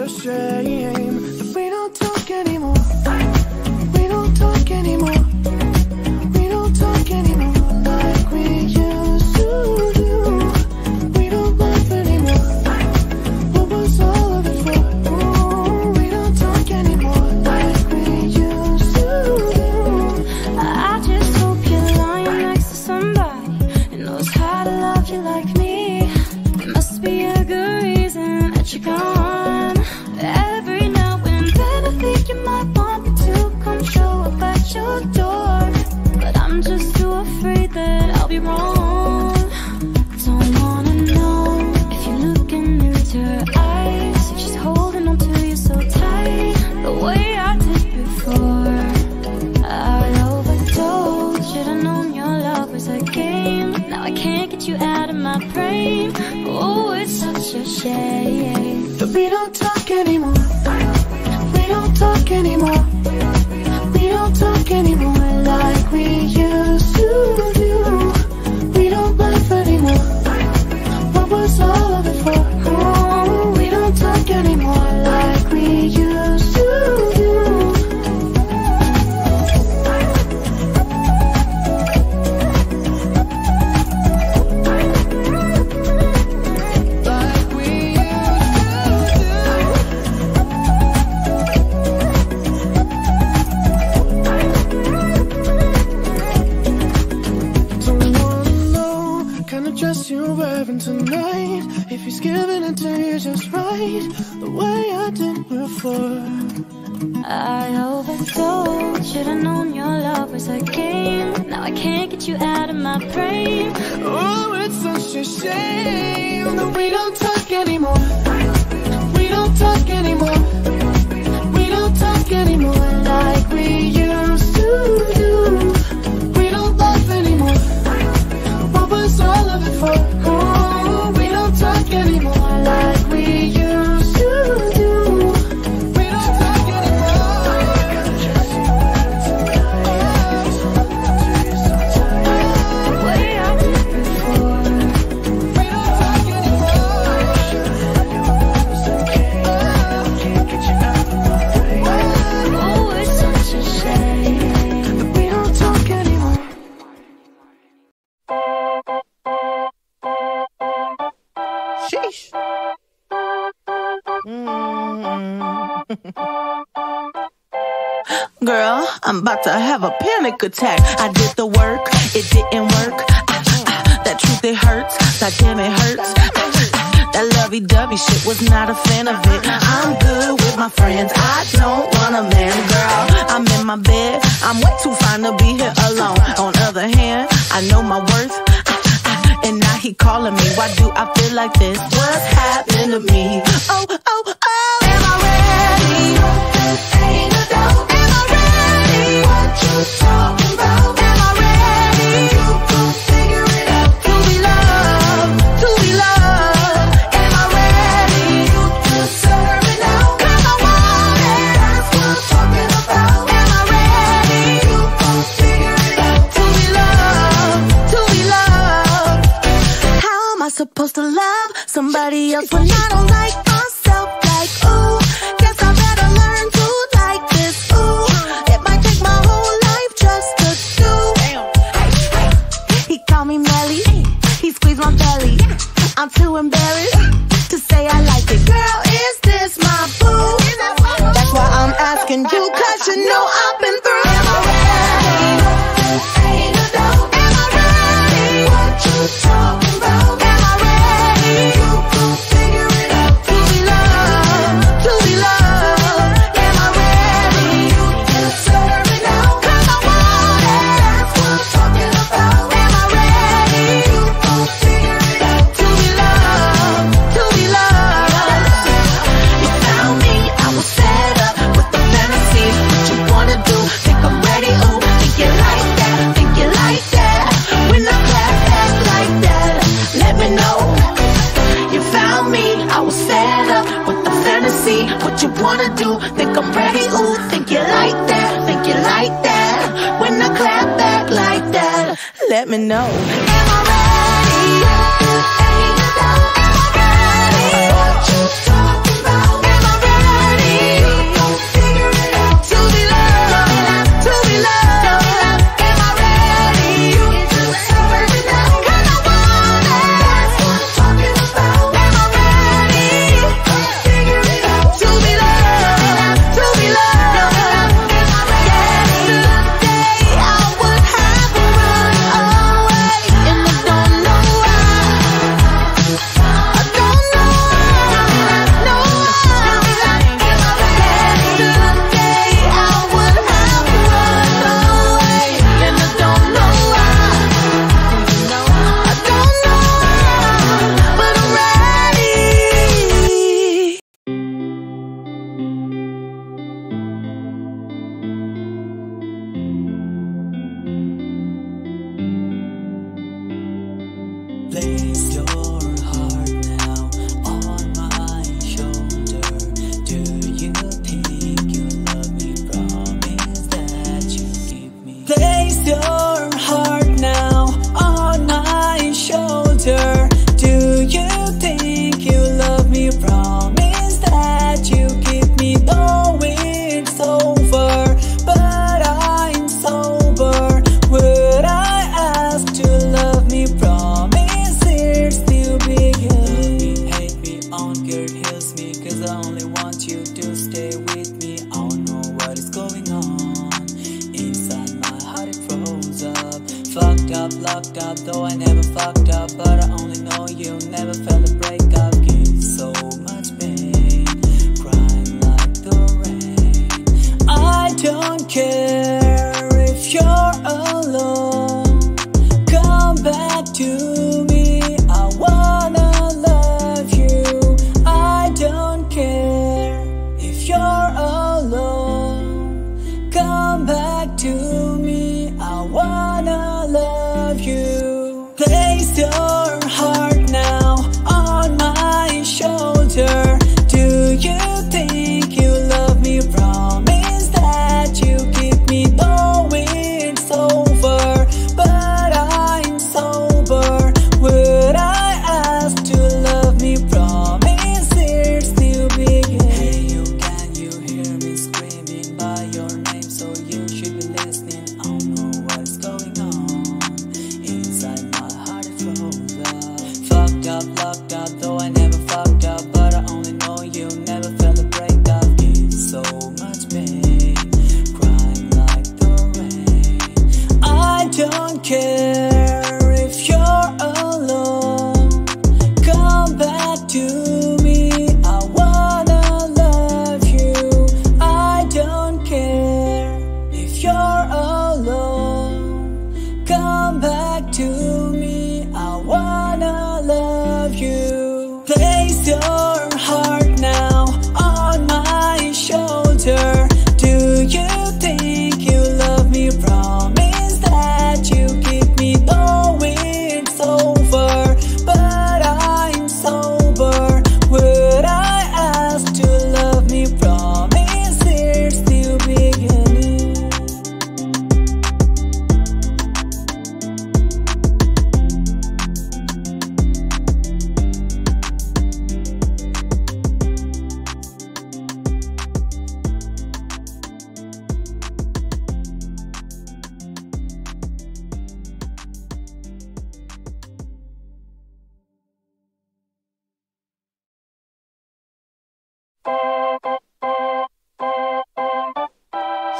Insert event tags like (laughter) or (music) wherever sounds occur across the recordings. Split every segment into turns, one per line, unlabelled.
a shame that we don't talk anymore. We don't talk anymore. We don't talk anymore like we used to do. We don't laugh anymore. What was all of it for? Mm, we don't talk anymore like we used to do.
I just hope you're lying next to somebody who knows how to love you like me. There must be a good reason that you're gone. Oh, it's such a shame
that we don't talk anymore. am I
praying?
Oh, it's such a shame that we don't talk anymore. We don't talk anymore.
I'm about to have a panic attack. I did the work, it didn't work. Ah, ah, that truth, it hurts. That damn, it hurts. That lovey dovey shit was not a fan of it. I'm good with my friends. I don't want a man, girl. I'm in my bed. I'm way too fine to be here alone. On other hand, I know my worth. And now he calling me. Why do I feel like this? What's happening to me? Oh, oh, oh. Am I ready? Ain't somebody else when I don't like I will set up
with the fantasy. What you wanna do? Think I'm ready?
Ooh, think you like that? Think you like that? When I clap back like that, let me know. Am I ready? fucked up, locked up, though I never fucked up. But I only know you never felt a breakup. Give so much pain, crying like the rain. I don't care if you're alone. Come back to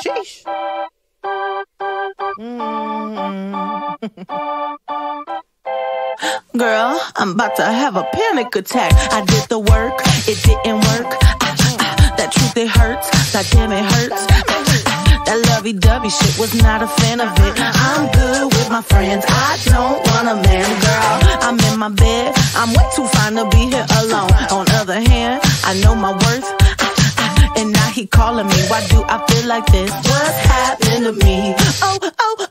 Sheesh. Mm. (laughs) Girl, I'm about to have a panic attack. I did the work, it didn't work. Ah, ah, ah that truth, it hurts. That damn, it hurts lovey dovey shit, was not a fan of it. I'm good with my friends, I don't want a man, girl. I'm in my bed, I'm way too fine to be here alone. On other hand, I know my worth. And now he calling me, why do I feel like this? What's happened to me? Oh, oh,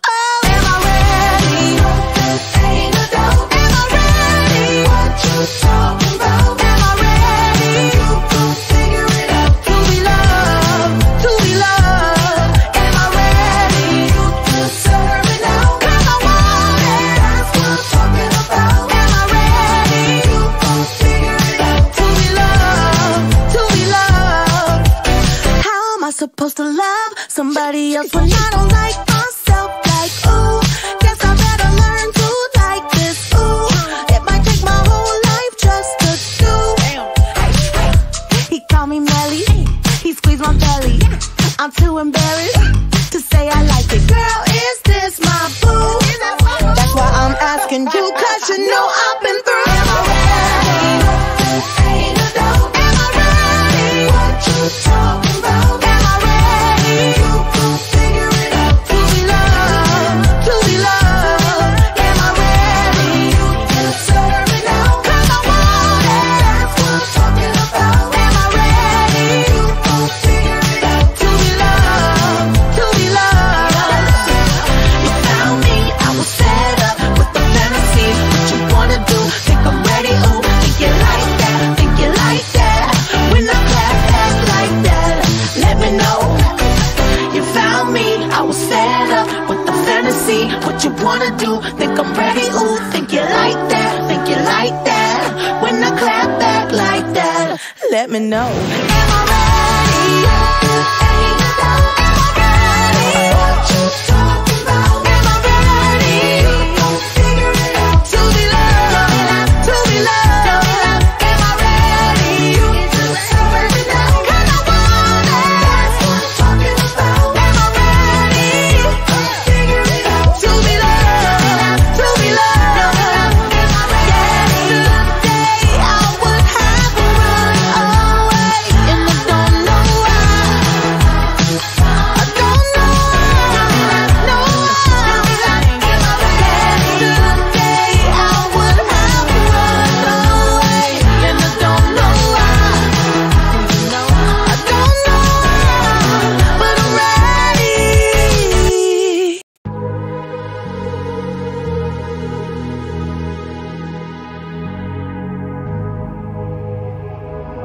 supposed
to
love
somebody else when I don't like me know.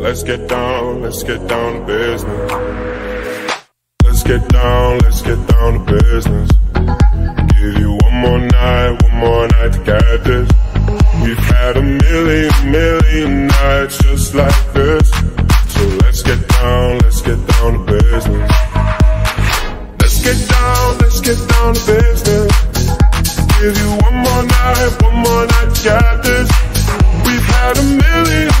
Let's get down, let's get down to business. Let's get down, let's get down to business. Give you one more night, one more night to get this. We've had a million, million nights just like this. So let's get down, let's get down to business. Let's get down, let's get down to business. Give you one more night, one more night to get this. We've had a million,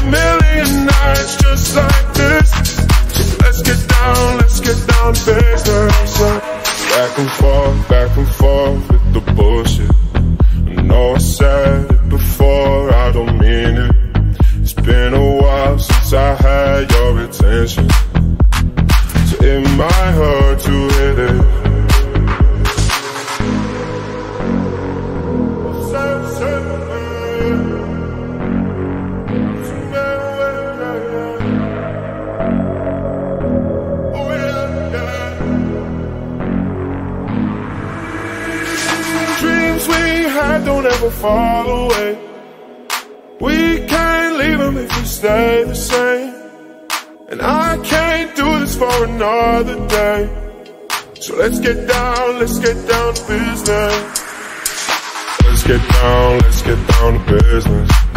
nights just like this. So let's get down, let's get down to business. Back and forth, back and forth with the bullshit. I know I said it before, I don't mean it. It's been a while since I had your attention. Don't ever fall away. We can't leave them if we stay the same. And I can't do this for another day. So let's get down, let's get down to business. Let's get down, let's get down to business.